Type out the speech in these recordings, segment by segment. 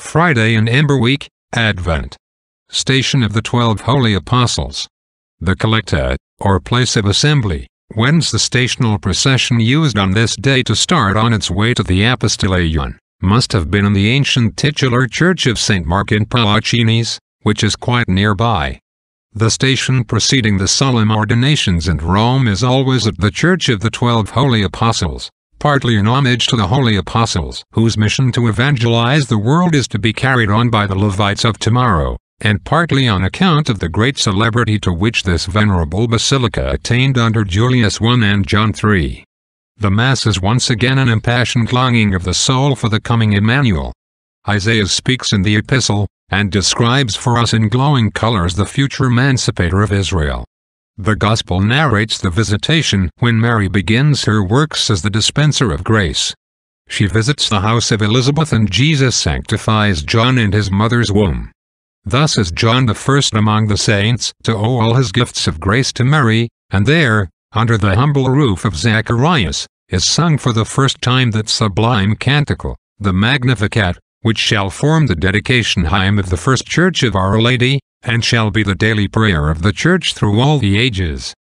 Friday in Ember Week, Advent. Station of the Twelve Holy Apostles. The collecta, or place of assembly, whence the stational procession used on this day to start on its way to the Apostoleion, must have been in the ancient titular church of St. Mark in Pallacinis, which is quite nearby. The station preceding the solemn ordinations in Rome is always at the Church of the Twelve Holy Apostles, partly in homage to the Holy Apostles, whose mission to evangelize the world is to be carried on by the Levites of tomorrow, and partly on account of the great celebrity to which this venerable basilica attained under Julius I and John III. The Mass is once again an impassioned longing of the soul for the coming Emmanuel. Isaiah speaks in the epistle, and describes for us in glowing colors the future emancipator of Israel. The Gospel narrates the visitation when Mary begins her works as the dispenser of grace. She visits the house of Elizabeth and Jesus sanctifies John in his mother's womb. Thus is John the first among the saints to owe all his gifts of grace to Mary, and there, under the humble roof of Zacharias, is sung for the first time that sublime canticle, the Magnificat, which shall form the dedication hymn of the first church of Our Lady, and shall be the daily prayer of the church through all the ages.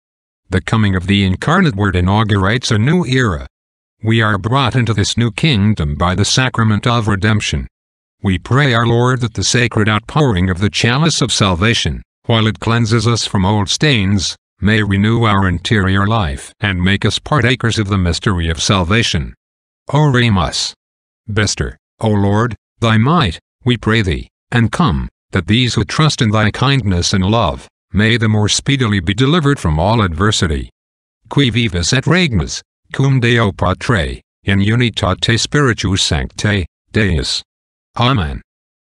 The coming of the incarnate Word inaugurates a new era. We are brought into this new kingdom by the sacrament of redemption. We pray our Lord that the sacred outpouring of the chalice of salvation, while it cleanses us from old stains, may renew our interior life and make us partakers of the mystery of salvation. Oremus. Bester, O Lord, thy might, we pray thee, and come, that these who trust in thy kindness and love, may the more speedily be delivered from all adversity. Qui vivas et regnas, cum Deo Patre, in unitate spiritus sancte, Deus. Amen.